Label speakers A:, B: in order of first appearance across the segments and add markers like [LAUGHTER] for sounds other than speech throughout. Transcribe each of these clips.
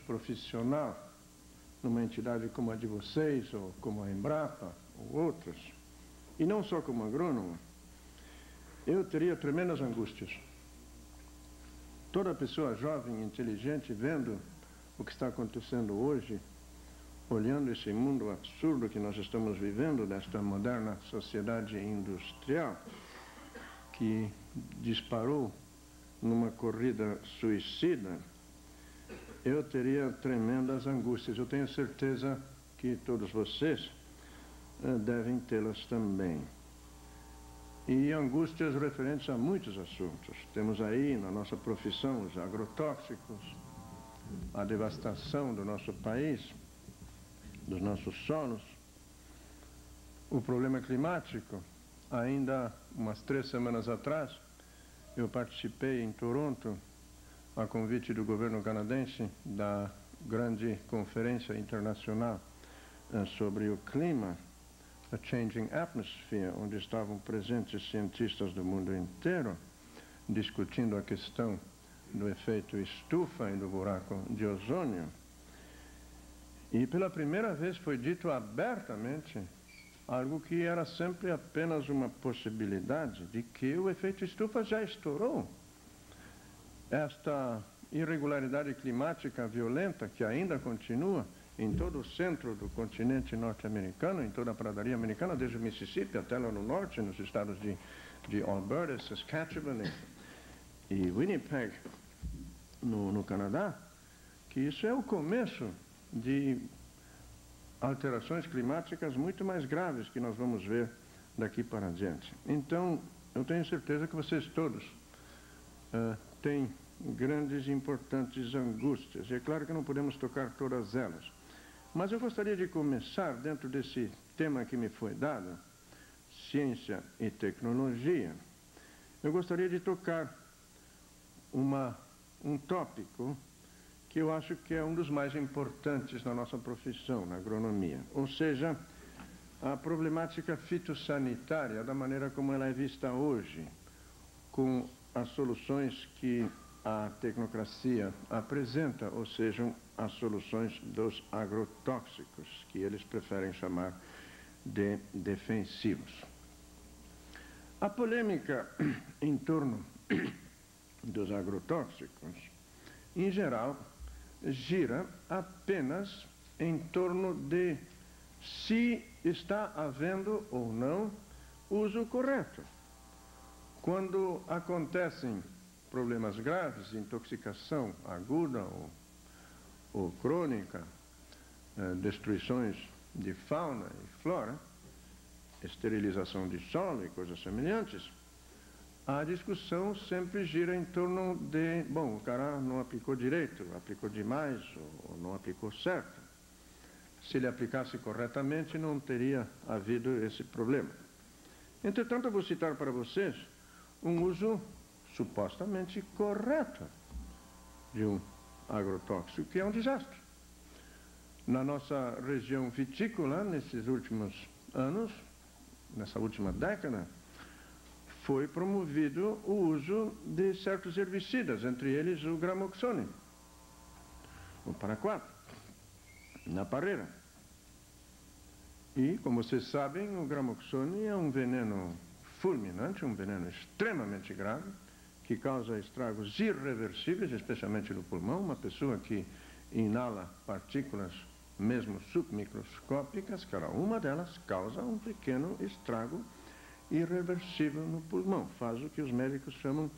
A: profissional numa entidade como a de vocês, ou como a Embrapa, ou outras, e não só como agrônomo, eu teria tremendas angústias. Toda pessoa jovem, inteligente, vendo o que está acontecendo hoje, olhando esse mundo absurdo que nós estamos vivendo, desta moderna sociedade industrial, que disparou numa corrida suicida, eu teria tremendas angústias. Eu tenho certeza que todos vocês eh, devem tê-las também. E angústias referentes a muitos assuntos. Temos aí na nossa profissão os agrotóxicos, a devastação do nosso país, dos nossos solos, o problema climático. Ainda umas três semanas atrás, eu participei em Toronto a convite do governo canadense da grande conferência internacional uh, sobre o clima, a Changing Atmosphere, onde estavam presentes cientistas do mundo inteiro discutindo a questão do efeito estufa e do buraco de ozônio. E pela primeira vez foi dito abertamente algo que era sempre apenas uma possibilidade, de que o efeito estufa já estourou esta irregularidade climática violenta que ainda continua em todo o centro do continente norte-americano, em toda a pradaria americana, desde o Mississippi até lá no norte, nos estados de, de Alberta, Saskatchewan e, Winnipeg, no, no Canadá, que isso é o começo de alterações climáticas muito mais graves que nós vamos ver daqui para adiante. Então, eu tenho certeza que vocês todos uh, têm grandes e importantes angústias. É claro que não podemos tocar todas elas. Mas eu gostaria de começar dentro desse tema que me foi dado, ciência e tecnologia. Eu gostaria de tocar uma, um tópico que eu acho que é um dos mais importantes na nossa profissão, na agronomia. Ou seja, a problemática fitossanitária, da maneira como ela é vista hoje, com as soluções que a tecnocracia apresenta, ou sejam, as soluções dos agrotóxicos, que eles preferem chamar de defensivos. A polêmica [CLEARS THROAT] em torno [CLEARS THROAT] dos agrotóxicos, em geral, gira apenas em torno de se está havendo ou não uso correto. Quando acontecem problemas graves, intoxicação aguda ou, ou crônica, eh, destruições de fauna e flora, esterilização de solo e coisas semelhantes, a discussão sempre gira em torno de, bom, o cara não aplicou direito, aplicou demais ou não aplicou certo. Se ele aplicasse corretamente, não teria havido esse problema. Entretanto, eu vou citar para vocês um uso supostamente correta de um agrotóxico, que é um desastre. Na nossa região vitícola, nesses últimos anos, nessa última década, foi promovido o uso de certos herbicidas, entre eles o gramoxone, o paraquat, na parreira. E, como vocês sabem, o gramoxone é um veneno fulminante, um veneno extremamente grave, que causa estragos irreversíveis, especialmente no pulmão. Uma pessoa que inala partículas, mesmo submicroscópicas, cada uma delas causa um pequeno estrago irreversível no pulmão. Faz o que os médicos chamam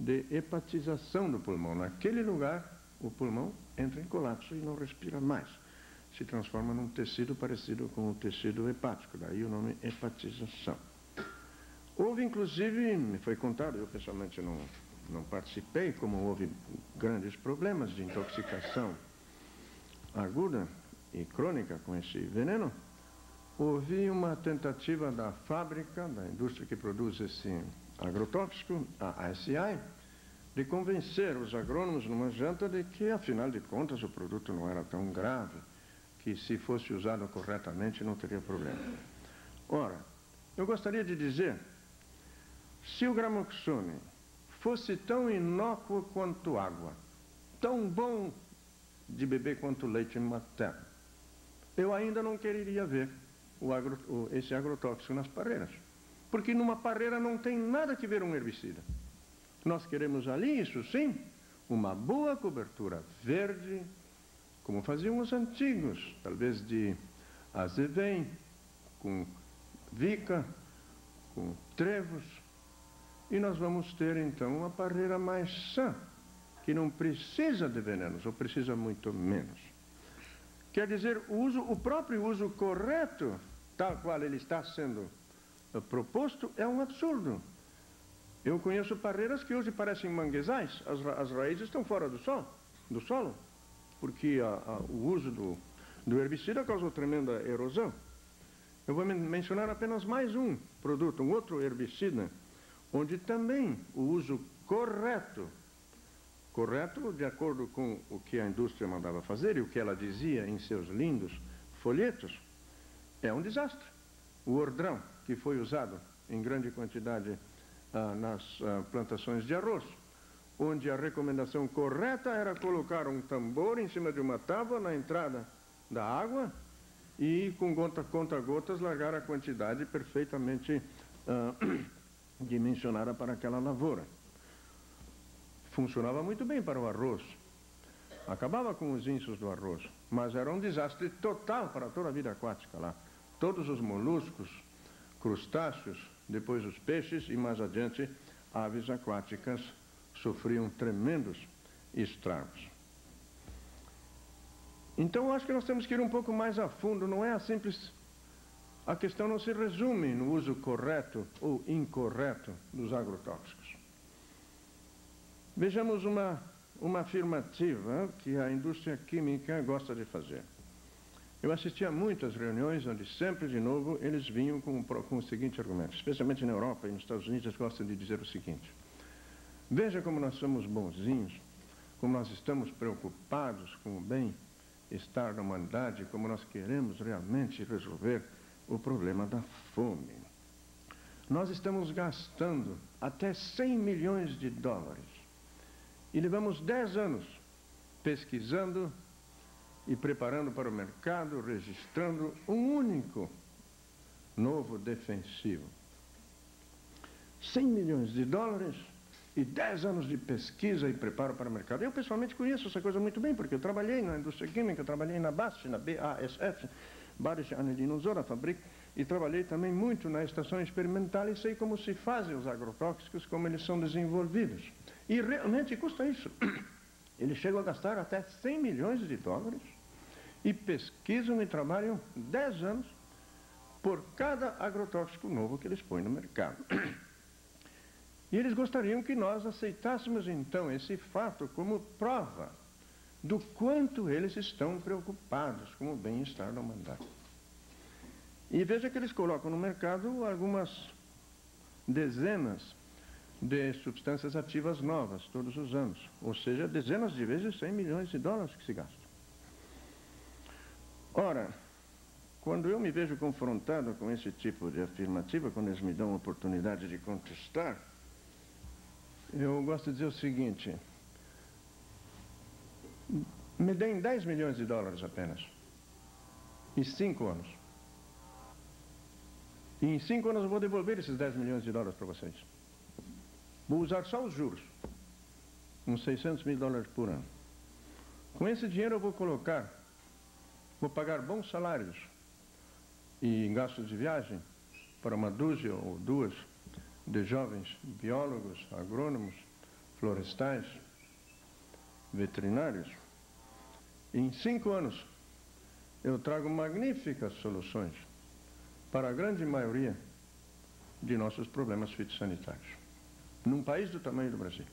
A: de hepatização do pulmão. Naquele lugar, o pulmão entra em colapso e não respira mais. Se transforma num tecido parecido com o tecido hepático, daí o nome hepatização. Houve, inclusive, me foi contado, eu pessoalmente não, não participei, como houve grandes problemas de intoxicação aguda e crônica com esse veneno, houve uma tentativa da fábrica, da indústria que produz esse agrotóxico, a ASI, de convencer os agrônomos numa janta de que, afinal de contas, o produto não era tão grave, que se fosse usado corretamente não teria problema. Ora, eu gostaria de dizer se o gramoxone fosse tão inócuo quanto água, tão bom de beber quanto leite materno. Eu ainda não quereria ver o agro, o, esse agrotóxico nas parreiras, porque numa parreira não tem nada que ver um herbicida. Nós queremos ali, isso sim, uma boa cobertura verde, como faziam os antigos, talvez de azevém, com vica, com trevos, e nós vamos ter então uma parreira mais sã, que não precisa de venenos, ou precisa muito menos. Quer dizer, o, uso, o próprio uso correto, tal qual ele está sendo eh, proposto, é um absurdo. Eu conheço parreiras que hoje parecem manguezais, as, as raízes estão fora do, sol, do solo, porque a, a, o uso do, do herbicida causou tremenda erosão. Eu vou men mencionar apenas mais um produto, um outro herbicida, onde também o uso correto, correto de acordo com o que a indústria mandava fazer e o que ela dizia em seus lindos folhetos, é um desastre. O ordrão, que foi usado em grande quantidade ah, nas ah, plantações de arroz, onde a recomendação correta era colocar um tambor em cima de uma tábua na entrada da água e com conta-gotas largar a quantidade perfeitamente ah, [CLEARS THROAT] dimensionada para aquela lavoura. Funcionava muito bem para o arroz, acabava com os índices do arroz, mas era um desastre total para toda a vida aquática lá. Todos os moluscos, crustáceos, depois os peixes e mais adiante aves aquáticas sofriam tremendos estragos. Então, eu acho que nós temos que ir um pouco mais a fundo, não é a simples. A questão não se resume no uso correto ou incorreto dos agrotóxicos. Vejamos uma, uma afirmativa que a indústria química gosta de fazer. Eu assisti a muitas reuniões onde sempre, de novo, eles vinham com, com o seguinte argumento, especialmente na Europa e nos Estados Unidos, eles gostam de dizer o seguinte: Veja como nós somos bonzinhos, como nós estamos preocupados com o bem-estar da humanidade, como nós queremos realmente resolver o problema da fome. Nós estamos gastando até 100 milhões de dólares e levamos 10 anos pesquisando e preparando para o mercado, registrando um único novo defensivo. 100 milhões de dólares e 10 anos de pesquisa e preparo para o mercado. Eu pessoalmente conheço essa coisa muito bem, porque eu trabalhei na indústria química, trabalhei na BASF, na BASF, Barish Anilinosora Fabrik, e trabalhei também muito na estação experimental e sei como se fazem os agrotóxicos, como eles são desenvolvidos. E realmente custa isso. [CLEARS THROAT] Eles chegam a gastar até 100 milhões de dólares e pesquisam e trabalham 10 anos por cada agrotóxico novo que eles põem no mercado. [CLEARS THROAT] E eles gostariam que nós aceitássemos então esse fato como prova do quanto eles estão preocupados com o bem-estar da humanidade. E veja que eles colocam no mercado algumas dezenas de substâncias ativas novas todos os anos, ou seja, dezenas de vezes 100 milhões de dólares que se gastam. Ora, quando eu me vejo confrontado com esse tipo de afirmativa, quando eles me dão a oportunidade de contestar, eu gosto de dizer o seguinte: me deem 10 milhões de dólares apenas, em 5 anos. E em 5 anos eu vou devolver esses 10 milhões de dólares para vocês. Vou usar só os juros, uns 600 mil dólares por ano. Com esse dinheiro eu vou colocar, vou pagar bons salários e gastos de viagem para uma dúzia ou duas de jovens biólogos, agrônomos, florestais, veterinários. Em cinco anos, eu trago magníficas soluções para a grande maioria de nossos problemas fitossanitários, num país do tamanho do Brasil.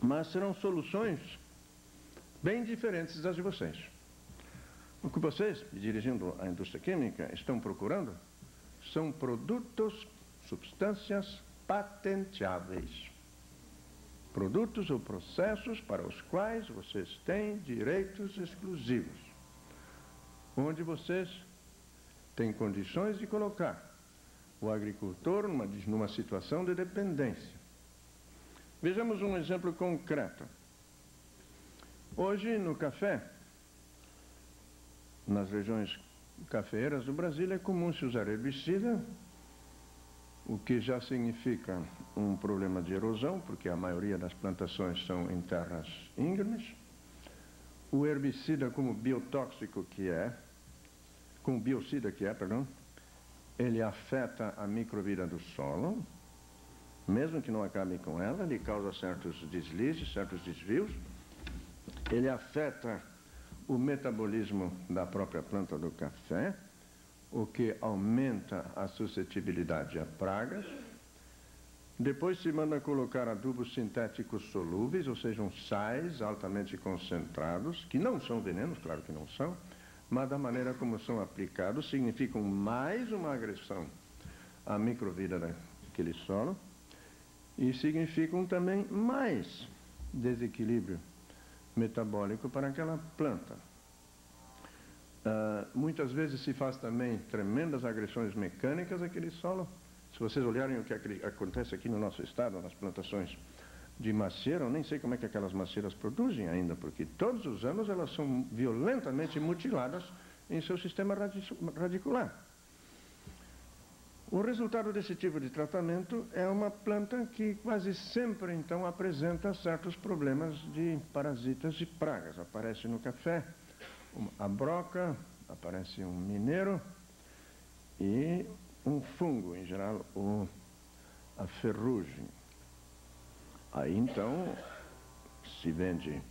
A: Mas serão soluções bem diferentes das de vocês. O que vocês, dirigindo a indústria química, estão procurando são produtos, substâncias patenteáveis. Produtos ou processos para os quais vocês têm direitos exclusivos. Onde vocês têm condições de colocar o agricultor numa, numa situação de dependência. Vejamos um exemplo concreto. Hoje, no café, nas regiões cafeeiras do Brasil, é comum se usar herbicida, o que já significa um problema de erosão, porque a maioria das plantações são em terras íngremes. O herbicida como biotóxico que é, como biocida que é, perdão, ele afeta a microvida do solo, mesmo que não acabe com ela, ele causa certos deslizes, certos desvios. Ele afeta o metabolismo da própria planta do café, o que aumenta a suscetibilidade a pragas. Depois se manda colocar adubos sintéticos solúveis, ou seja, sais altamente concentrados, que não são venenos, claro que não são, mas da maneira como são aplicados significam mais uma agressão à microvida daquele solo e significam também mais desequilíbrio metabólico para aquela planta. Uh, muitas vezes se faz também tremendas agressões mecânicas àquele solo. Se vocês olharem o que acontece aqui no nosso estado, nas plantações de macieira, eu nem sei como é que aquelas macieiras produzem ainda, porque todos os anos elas são violentamente mutiladas em seu sistema radicular. O resultado desse tipo de tratamento é uma planta que quase sempre, então, apresenta certos problemas de parasitas e pragas. Aparece no café a broca, aparece um mineiro e um fungo, em geral, o, a ferrugem. Aí, então, se vende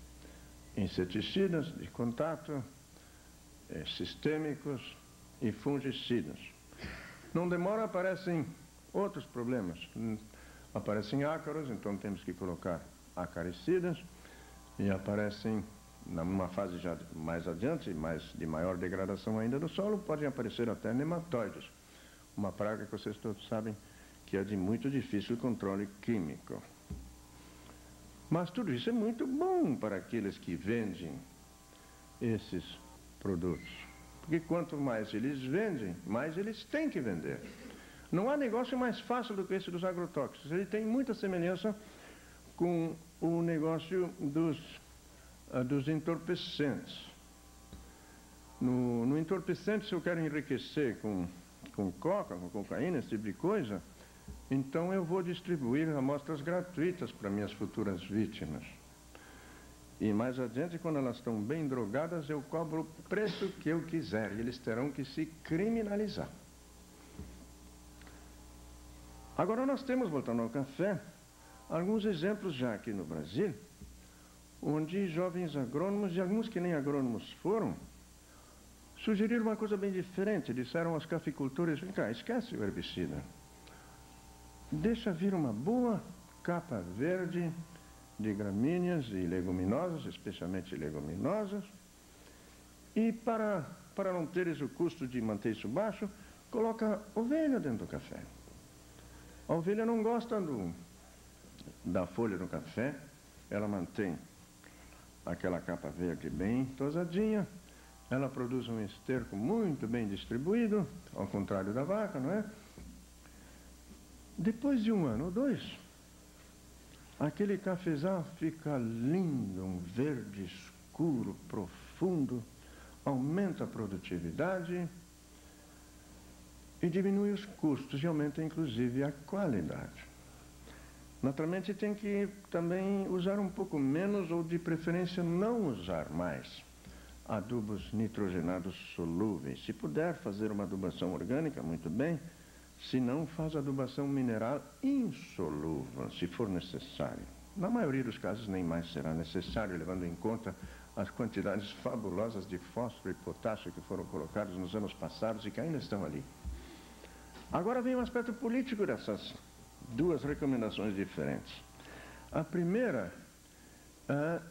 A: inseticidas de contato, eh, sistêmicos e fungicidas. Não demora, aparecem outros problemas. Aparecem ácaros, então temos que colocar acaricidas, e aparecem, numa fase já mais adiante, mais de maior degradação ainda do solo, podem aparecer até nematóides. Uma praga que vocês todos sabem que é de muito difícil controle químico. Mas tudo isso é muito bom para aqueles que vendem esses produtos. Porque quanto mais eles vendem, mais eles têm que vender. Não há negócio mais fácil do que esse dos agrotóxicos. Ele tem muita semelhança com o negócio dos, uh, dos entorpecentes. No, no entorpecente, se eu quero enriquecer com, com coca, com cocaína, esse tipo de coisa, então eu vou distribuir amostras gratuitas para minhas futuras vítimas. E mais adiante, quando elas estão bem drogadas, eu cobro o preço que eu quiser e eles terão que se criminalizar. Agora nós temos, voltando ao café, alguns exemplos já aqui no Brasil, onde jovens agrônomos, e alguns que nem agrônomos foram, sugeriram uma coisa bem diferente. Disseram aos caficultores, vem cá, esquece o herbicida. Deixa vir uma boa capa verde de gramíneas e leguminosas, especialmente leguminosas. E para, para não teres o custo de manter isso baixo, coloca ovelha dentro do café. A ovelha não gosta do, da folha do café, ela mantém aquela capa verde bem tosadinha, ela produz um esterco muito bem distribuído, ao contrário da vaca, não é? Depois de um ano ou dois, Aquele cafezal fica lindo, um verde escuro, profundo, aumenta a produtividade e diminui os custos e aumenta inclusive a qualidade. Naturalmente tem que também usar um pouco menos ou de preferência não usar mais adubos nitrogenados solúveis. Se puder fazer uma adubação orgânica, muito bem. Se não, faz adubação mineral insolúvel, se for necessário. Na maioria dos casos, nem mais será necessário, levando em conta as quantidades fabulosas de fósforo e potássio que foram colocados nos anos passados e que ainda estão ali. Agora vem o aspecto político dessas duas recomendações diferentes. A primeira é,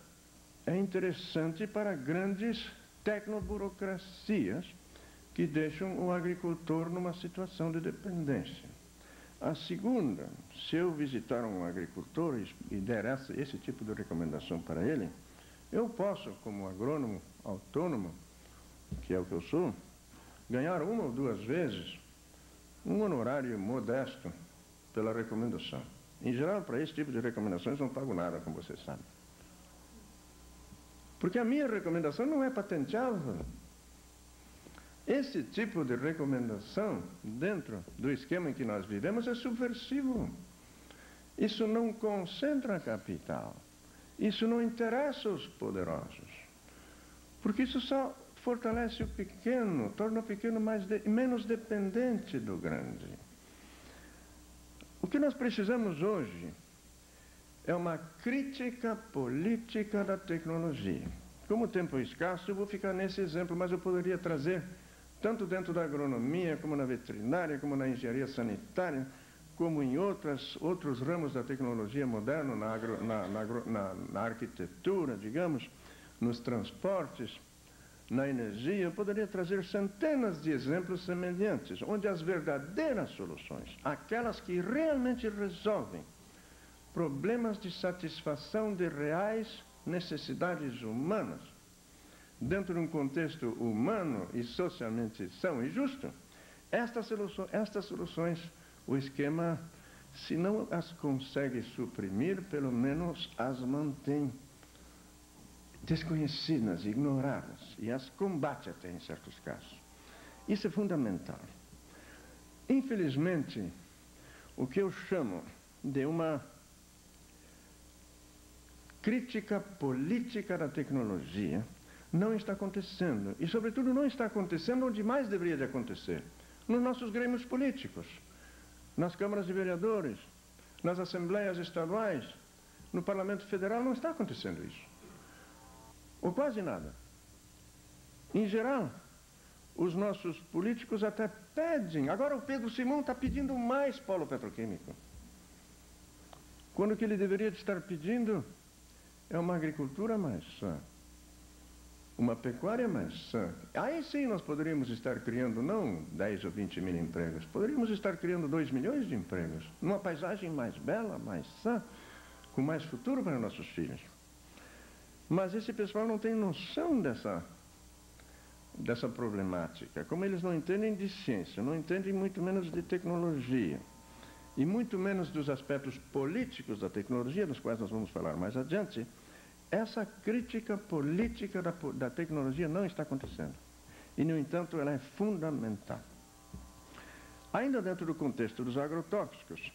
A: é interessante para grandes tecnoburocracias que deixam o agricultor numa situação de dependência. A segunda, se eu visitar um agricultor e der essa, esse tipo de recomendação para ele, eu posso, como agrônomo autônomo, que é o que eu sou, ganhar uma ou duas vezes um honorário modesto pela recomendação. Em geral, para esse tipo de recomendações, não pago nada, como você sabe. Porque a minha recomendação não é patenteável. Esse tipo de recomendação, dentro do esquema em que nós vivemos, é subversivo. Isso não concentra capital. Isso não interessa os poderosos. Porque isso só fortalece o pequeno, torna o pequeno mais de, menos dependente do grande. O que nós precisamos hoje é uma crítica política da tecnologia. Como o tempo é escasso, eu vou ficar nesse exemplo, mas eu poderia trazer, tanto dentro da agronomia, como na veterinária, como na engenharia sanitária, como em outras, outros ramos da tecnologia moderna, na, agro, na, na, na arquitetura, digamos, nos transportes, na energia, eu poderia trazer centenas de exemplos semelhantes, onde as verdadeiras soluções, aquelas que realmente resolvem problemas de satisfação de reais necessidades humanas, dentro de um contexto humano e socialmente são e justo, estas soluções, estas soluções o esquema, se não as consegue suprimir, pelo menos as mantém desconhecidas, ignoradas, e as combate até em certos casos. Isso é fundamental. Infelizmente, o que eu chamo de uma crítica política da tecnologia não está acontecendo. E, sobretudo, não está acontecendo onde mais deveria de acontecer. Nos nossos grêmios políticos, nas câmaras de vereadores, nas assembleias estaduais, no parlamento federal, não está acontecendo isso ou quase nada. Em geral, os nossos políticos até pedem. Agora o Pedro Simão está pedindo mais polo petroquímico. Quando o que ele deveria estar pedindo é uma agricultura mais sã, uma pecuária mais sã. Aí sim nós poderíamos estar criando não 10 ou 20 mil empregos, poderíamos estar criando 2 milhões de empregos, numa paisagem mais bela, mais sã, com mais futuro para nossos filhos. Mas esse pessoal não tem noção dessa, dessa problemática. Como eles não entendem de ciência, não entendem muito menos de tecnologia, e muito menos dos aspectos políticos da tecnologia, dos quais nós vamos falar mais adiante, essa crítica política da, da tecnologia não está acontecendo. E, no entanto, ela é fundamental. Ainda dentro do contexto dos agrotóxicos,